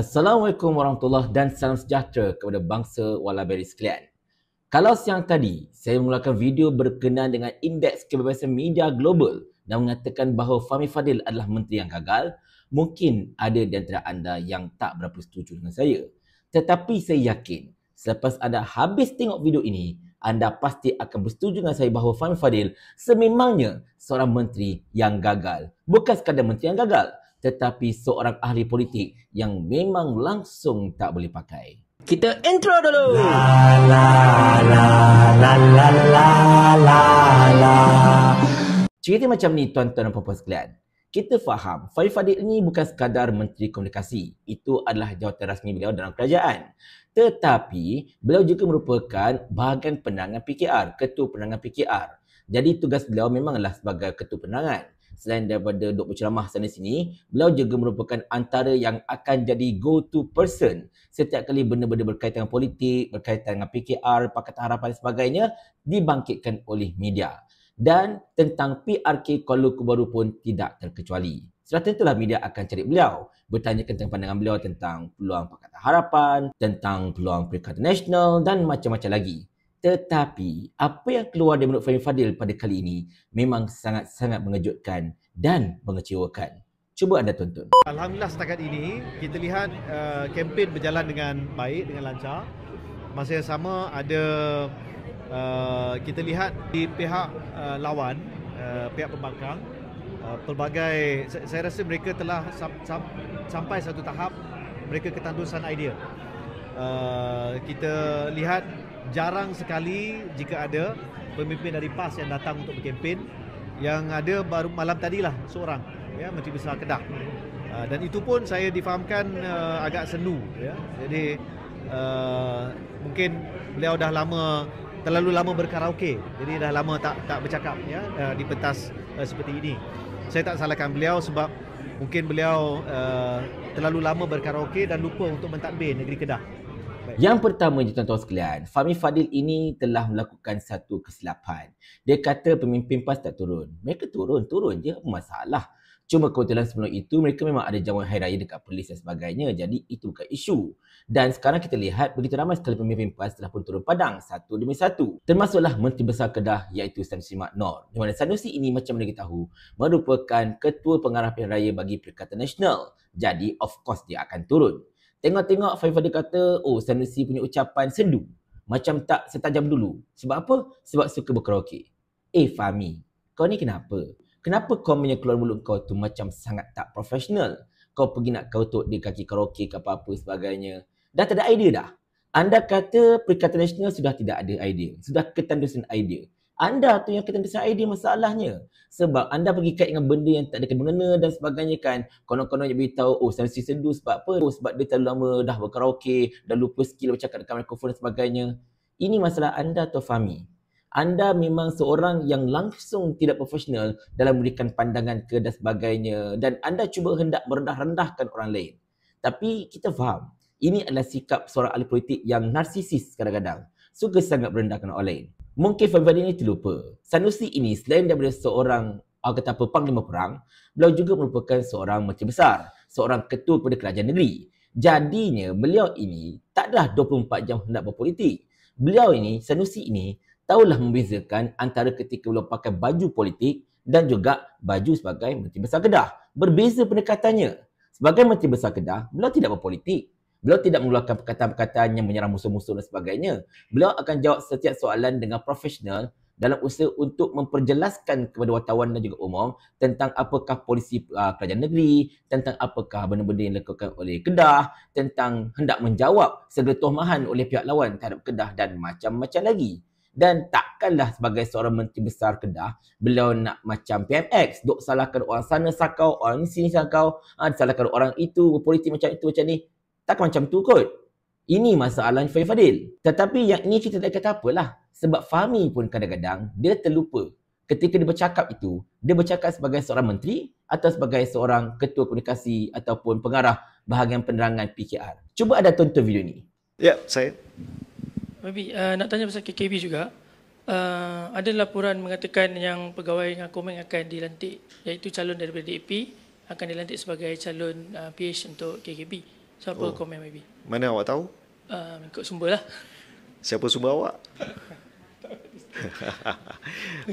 Assalamualaikum warahmatullahi dan salam sejahtera kepada bangsa Walaberi sekalian. Kalau siang tadi saya mengeluarkan video berkenaan dengan indeks kebebasan media global dan mengatakan bahawa Fahmi Fadil adalah menteri yang gagal, mungkin ada di antara anda yang tak berapa setuju dengan saya. Tetapi saya yakin selepas anda habis tengok video ini, anda pasti akan bersetuju dengan saya bahawa Fahmi Fadil sememangnya seorang menteri yang gagal. Bukan sekadar menteri yang gagal, tetapi seorang ahli politik yang memang langsung tak boleh pakai. Kita intro dulu. La la la la la la la la. Cerita macam ni tuan-tuan dan puan-puan sekalian. Kita faham, Farid Fadil ini bukan sekadar Menteri Komunikasi. Itu adalah jawatan rasmi beliau dalam kerajaan. Tetapi, beliau juga merupakan bahagian penangan PKR, Ketua Penangan PKR. Jadi tugas beliau memanglah sebagai Ketua Penangan selain daripada duk berceramah sana sini, beliau juga merupakan antara yang akan jadi go-to person setiap kali benda-benda berkaitan dengan politik, berkaitan dengan PKR, Pakatan Harapan dan sebagainya dibangkitkan oleh media. Dan tentang PRK Kuala Kubaru pun tidak terkecuali. Setelah tentulah media akan cari beliau, bertanya tentang pandangan beliau tentang peluang Pakatan Harapan, tentang peluang Perikatan Nasional dan macam-macam lagi. Tetapi apa yang keluar dari mulut Fahim Fadil pada kali ini memang sangat-sangat mengejutkan dan mengecewakan. Cuba anda tonton. Alhamdulillah setakat ini kita lihat uh, kempen berjalan dengan baik, dengan lancar. Masa yang sama ada uh, kita lihat di pihak uh, lawan, uh, pihak pembangkang, uh, pelbagai saya, saya rasa mereka telah sam, sam, sampai satu tahap mereka ketandusan idea. Uh, kita lihat jarang sekali jika ada pemimpin dari PAS yang datang untuk berkempen. Yang ada baru malam tadilah seorang ya Menteri Besar Kedah. Uh, dan itu pun saya difahamkan uh, agak sendu ya. Jadi uh, mungkin beliau dah lama terlalu lama berkaraoke. Jadi dah lama tak tak bercakap ya uh, di pentas uh, seperti ini. Saya tak salahkan beliau sebab mungkin beliau uh, terlalu lama berkaraoke dan lupa untuk mentadbir negeri Kedah yang pertama je tuan-tuan sekalian, Fahmi Fadil ini telah melakukan satu kesilapan. Dia kata pemimpin PAS tak turun. Mereka turun, turun je, masalah. Cuma kebetulan sebelum itu mereka memang ada jamuan hari raya dekat polis dan sebagainya. Jadi itu bukan isu. Dan sekarang kita lihat begitu ramai sekali pemimpin PAS telah pun turun padang satu demi satu. Termasuklah Menteri Besar Kedah iaitu Sanusi Mak Nor. Di mana Sanusi ini macam mana kita tahu merupakan ketua pengarah pilihan raya bagi Perikatan Nasional. Jadi of course dia akan turun. Tengok-tengok Faifah dia kata, oh Sanusi punya ucapan sendu. Macam tak setajam dulu. Sebab apa? Sebab suka berkaraoke. Eh Fahmi, kau ni kenapa? Kenapa kau punya keluar mulut kau tu macam sangat tak profesional? Kau pergi nak kautuk di kaki karaoke ke apa-apa sebagainya. Dah tak ada idea dah. Anda kata Perikatan Nasional sudah tidak ada idea. Sudah ketandusan idea. Anda tu yang kena decide idea masalahnya. Sebab anda pergi kait dengan benda yang tak ada kena dan sebagainya kan. Konon-konon dia beritahu, oh sensi sendu sebab apa? Oh, sebab dia terlalu lama dah berkaraoke, dah lupa skill bercakap dekat mikrofon dan sebagainya. Ini masalah anda atau Fahmi. Anda memang seorang yang langsung tidak profesional dalam memberikan pandangan ke dan sebagainya. Dan anda cuba hendak merendah-rendahkan orang lain. Tapi kita faham, ini adalah sikap seorang ahli politik yang narsisis kadang-kadang. Suka sangat merendahkan orang lain. Mungkin Fadil ini terlupa. Sanusi ini selain daripada seorang uh, kata apa, panglima perang, beliau juga merupakan seorang menteri besar, seorang ketua kepada kerajaan negeri. Jadinya beliau ini taklah 24 jam hendak berpolitik. Beliau ini, Sanusi ini, tahulah membezakan antara ketika beliau pakai baju politik dan juga baju sebagai menteri besar Kedah. Berbeza pendekatannya. Sebagai menteri besar Kedah, beliau tidak berpolitik. Beliau tidak mengeluarkan perkataan-perkataan yang menyerang musuh-musuh dan sebagainya. Beliau akan jawab setiap soalan dengan profesional dalam usaha untuk memperjelaskan kepada wartawan dan juga umum tentang apakah polisi uh, kerajaan negeri, tentang apakah benda-benda yang dilakukan oleh Kedah, tentang hendak menjawab segala tuhmahan oleh pihak lawan terhadap Kedah dan macam-macam lagi. Dan takkanlah sebagai seorang menteri besar Kedah, beliau nak macam PMX, duk salahkan orang sana sakau, orang sini sakau, ha, salahkan orang itu, politik macam itu, macam ni. Takkan macam tu kot. Ini masalah Fahim Fadil. Tetapi yang ini kita tak kata apalah. Sebab Fahmi pun kadang-kadang dia terlupa. Ketika dia bercakap itu, dia bercakap sebagai seorang menteri atau sebagai seorang ketua komunikasi ataupun pengarah bahagian penerangan PKR. Cuba ada tonton video ni. Ya, saya. Babi, uh, nak tanya pasal KKB juga. Uh, ada laporan mengatakan yang pegawai dengan Komeng akan dilantik iaitu calon daripada DAP akan dilantik sebagai calon uh, PH untuk KKB. Siapa oh. komen maybe? Mana awak tahu? Uh, ikut sumber lah. Siapa sumber awak?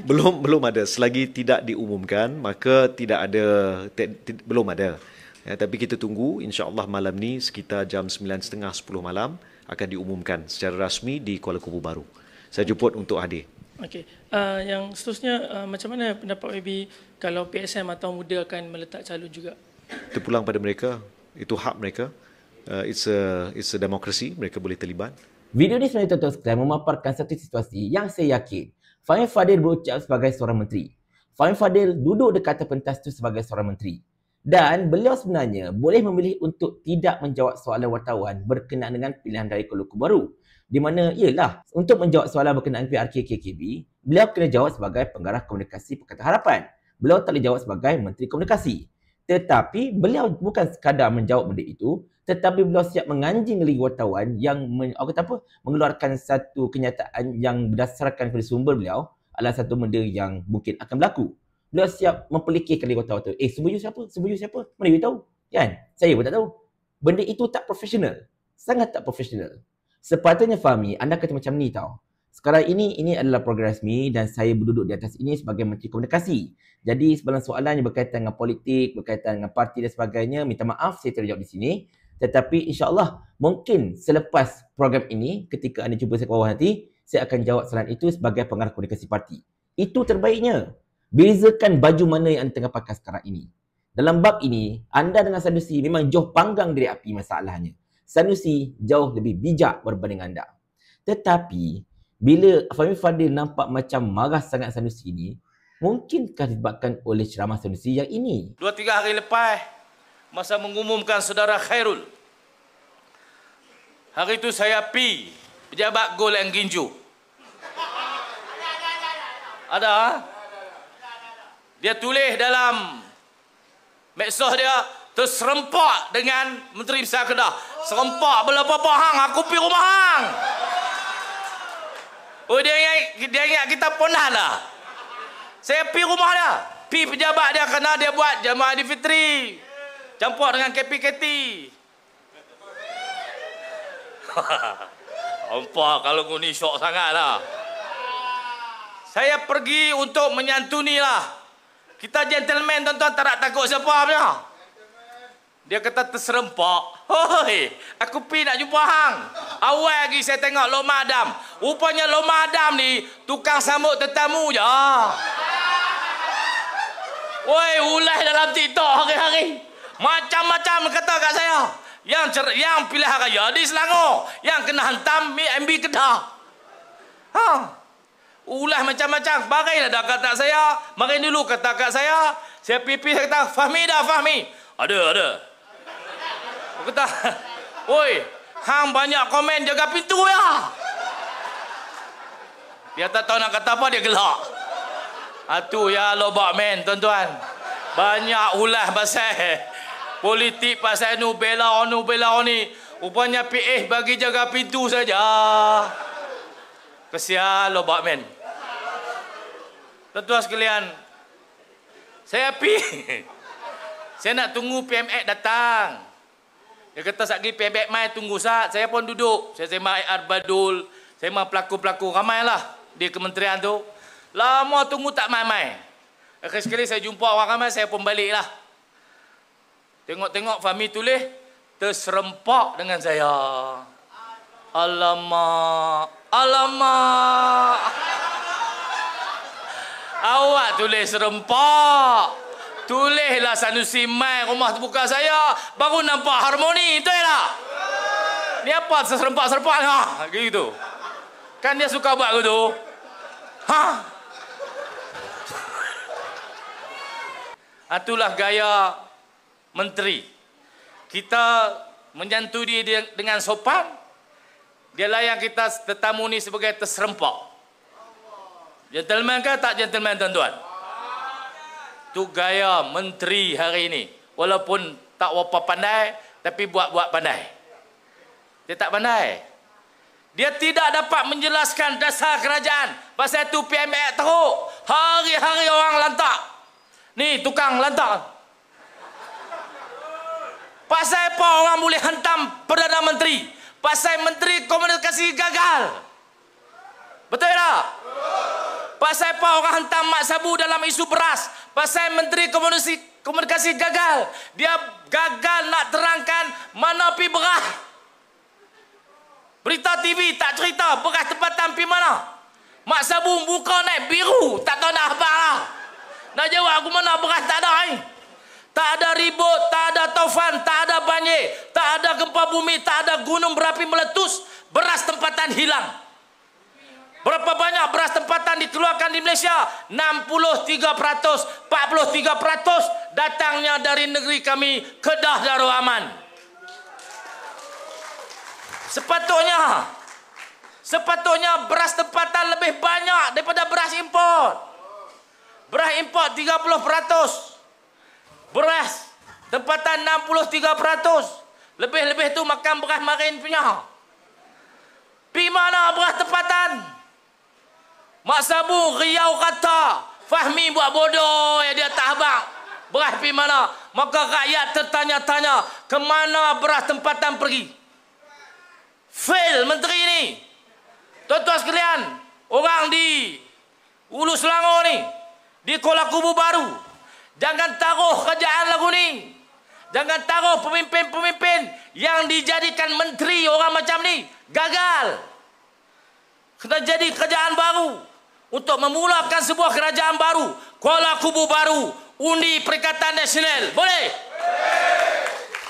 belum belum ada selagi tidak diumumkan maka tidak ada te, te, belum ada ya, tapi kita tunggu insyaallah malam ni sekitar jam 9.30 10 malam akan diumumkan secara rasmi di Kuala Lumpur baru saya jemput untuk hadir okey uh, yang seterusnya uh, macam mana pendapat maybe kalau PSM atau muda akan meletak calon juga terpulang pada mereka itu hak mereka uh, it's a it's a democracy mereka boleh terlibat Video ini sebenarnya tuan-tuan sekalian memaparkan satu situasi yang saya yakin Fahim Fadil berucap sebagai seorang menteri. Fahim Fadil duduk dekat atas pentas itu sebagai seorang menteri. Dan beliau sebenarnya boleh memilih untuk tidak menjawab soalan wartawan berkenaan dengan pilihan dari Kuala baru. Di mana ialah untuk menjawab soalan berkenaan PRK KKB, beliau kena jawab sebagai penggarah komunikasi Pakatan Harapan. Beliau tak boleh jawab sebagai menteri komunikasi. Tetapi beliau bukan sekadar menjawab benda itu, tetapi beliau siap menganjing lagi wartawan yang men, apa apa mengeluarkan satu kenyataan yang berdasarkan pada sumber beliau adalah satu benda yang mungkin akan berlaku. Beliau siap mempelikirkan lagi wartawan tu. Eh, sumber you siapa? Sumber you siapa? Mana you tahu? Kan? Saya pun tak tahu. Benda itu tak profesional. Sangat tak profesional. Sepatutnya Fahmi, anda kata macam ni tau. Sekarang ini, ini adalah program rasmi dan saya berduduk di atas ini sebagai Menteri Komunikasi. Jadi sebalang soalan yang berkaitan dengan politik, berkaitan dengan parti dan sebagainya, minta maaf saya tidak jawab di sini. Tetapi insyaAllah mungkin selepas program ini ketika anda jumpa saya ke bawah nanti saya akan jawab soalan itu sebagai pengarah komunikasi parti. Itu terbaiknya. Bezakan baju mana yang anda tengah pakai sekarang ini. Dalam bab ini, anda dengan Sanusi memang jauh panggang dari api masalahnya. Sanusi jauh lebih bijak berbanding anda. Tetapi, bila Fahmi Fadil nampak macam marah sangat Sanusi ini, mungkinkah disebabkan oleh ceramah Sanusi yang ini? Dua tiga hari lepas, masa mengumumkan saudara Khairul. Hari itu saya pi pejabat gol yang ginju. Ada? Ha? Dia tulis dalam medsos dia terserempak dengan Menteri Besar Kedah. Serempak berapa-apa hang aku pi rumah hang. Oh dia ingat, dia ingat kita ponah lah. Saya pi rumah dia. Pi pejabat dia kena dia buat jamaah di fitri. Campur dengan KPKT. Nampak kalau kau ni syok sangat lah. Saya pergi untuk menyantuni lah. Kita gentleman tuan-tuan tak nak takut siapa punya. Dia kata terserempak. Hoi, aku pi nak jumpa hang. Awal lagi saya tengok Lok Madam. Rupanya Lok Madam ni tukang sambut tetamu je. Woi, ulah dalam TikTok hari-hari. Macam-macam kata kat saya. Yang cer yang pilihan raya di Selangor. Yang kena hantam MB Kedah. Ha. Ulah macam-macam. Barailah dah kata saya. Mari dulu kata kat saya. Saya pipi saya kata, Fahmi dah Fahmi. Ada, ada. Kata, Oi, hang banyak komen jaga pintu ya. Dia tak tahu nak kata apa, dia gelak. Atu ya lobak men, tuan-tuan. Banyak ulah pasal politik pasal nu bela onu bela oni rupanya PH bagi jaga pintu saja kesian lo bakmen tuan-tuan sekalian saya pi saya nak tunggu PMX datang dia kata lagi PMX mai tunggu sat saya pun duduk saya sembah AR Badul sembah pelakon-pelakon ramai lah di kementerian tu lama tunggu tak mai-mai akhir sekali saya jumpa orang ramai saya pun balik lah Tengok-tengok Fahmi tulis terserempak dengan saya. Alamak. Alamak. Awak tulis serempak. Tulislah Sanusi Mai rumah terbuka saya. Baru nampak harmoni. Itu ya? Ni apa serempak-serempak? Ha? Gitu. Kan dia suka buat gitu. Ha? Itulah gaya menteri. Kita menyantui dia dengan sopan. Dia layan kita tetamu ni sebagai terserempak. Gentleman ke tak gentleman tuan-tuan? Tu gaya menteri hari ini. Walaupun tak apa pandai, tapi buat-buat pandai. Dia tak pandai. Dia tidak dapat menjelaskan dasar kerajaan. Pasal itu PMX teruk. Hari-hari orang lantak. Ni tukang lantak. Pasal apa orang boleh hantam Perdana Menteri? Pasal Menteri Komunikasi gagal. Betul tak? Pasal apa orang hantam Mak Sabu dalam isu beras? Pasal Menteri Komunikasi, Komunikasi gagal. Dia gagal nak terangkan mana pi beras. Berita TV tak cerita beras tempatan pi mana. Mak Sabu buka naik biru. Tak tahu nak apa lah. Nak jawab aku mana beras tak ada. Eh? Tak ada ribut, tak ada taufan, tak ada banjir, tak ada gempa bumi, tak ada gunung berapi meletus, beras tempatan hilang. Berapa banyak beras tempatan dikeluarkan di Malaysia? 63%, 43% datangnya dari negeri kami, Kedah Darul Aman. Sepatutnya, sepatutnya beras tempatan lebih banyak daripada beras import. Beras import 30%. Beras tempatan 63%. Lebih-lebih tu makan beras marin punya. Pi mana beras tempatan? Mak Sabu Riau kata Fahmi buat bodoh ya dia tak habaq. Beras pi mana? Maka rakyat tertanya-tanya ke mana beras tempatan pergi? Fail menteri ni. Tuan-tuan sekalian, orang di Ulu Selangor ni, di Kuala Kubu Baru, Jangan taruh kerajaan lagu ni. Jangan taruh pemimpin-pemimpin yang dijadikan menteri orang macam ni. Gagal. Kena jadi kerajaan baru. Untuk memulakan sebuah kerajaan baru. Kuala Kubu baru. Undi Perikatan Nasional. Boleh?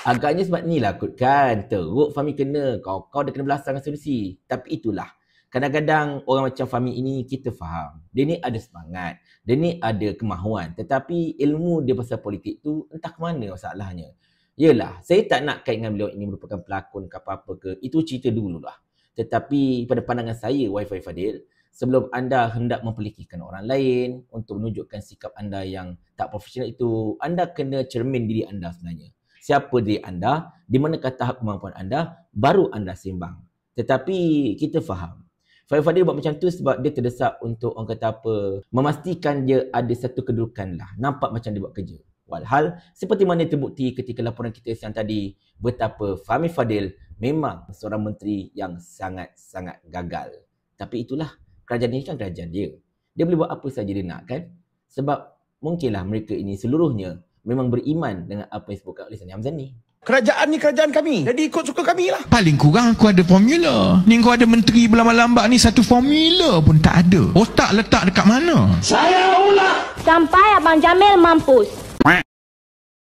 Agaknya sebab ni lah kot kan. Teruk Fahmi kena. Kau-kau dah kena belasang dengan solusi. Tapi itulah kadang-kadang orang macam Fahmi ini kita faham. Dia ni ada semangat. Dia ni ada kemahuan. Tetapi ilmu dia pasal politik tu entah ke mana masalahnya. Yelah, saya tak nak kait dengan beliau ini merupakan pelakon ke apa-apa ke. Itu cerita dululah. Tetapi pada pandangan saya, Wi-Fi Fadil, sebelum anda hendak mempelikirkan orang lain untuk menunjukkan sikap anda yang tak profesional itu, anda kena cermin diri anda sebenarnya. Siapa diri anda, di manakah tahap kemampuan anda, baru anda sembang. Tetapi kita faham, Fadil Fadil buat macam tu sebab dia terdesak untuk orang kata apa, memastikan dia ada satu kedudukan lah. Nampak macam dia buat kerja. Walhal, seperti mana terbukti ketika laporan kita siang tadi, betapa Fahmi Fadil memang seorang menteri yang sangat-sangat gagal. Tapi itulah, kerajaan ini kan kerajaan dia. Dia boleh buat apa saja dia nak kan? Sebab mungkinlah mereka ini seluruhnya memang beriman dengan apa yang disebutkan oleh Sani Hamzan ni. Kerajaan ni kerajaan kami. Jadi ikut suka kami lah. Paling kurang aku ada formula. Ni kau ada menteri berlambak-lambak ni satu formula pun tak ada. Otak letak dekat mana? Saya ulah. Sampai Abang Jamil mampus.